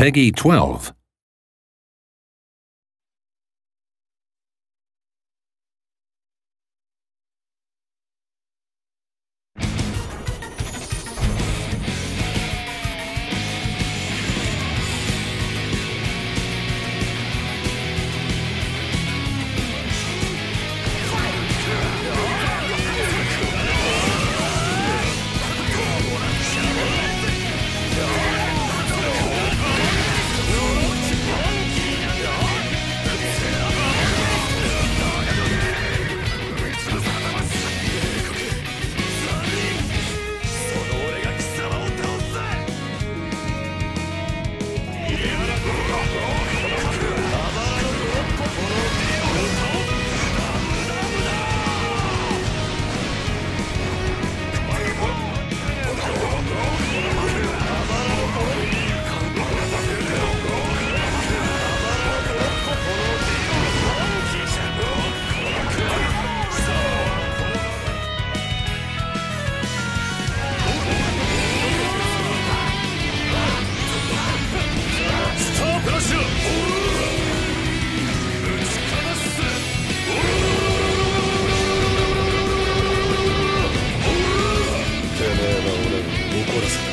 Peggy 12. Coração.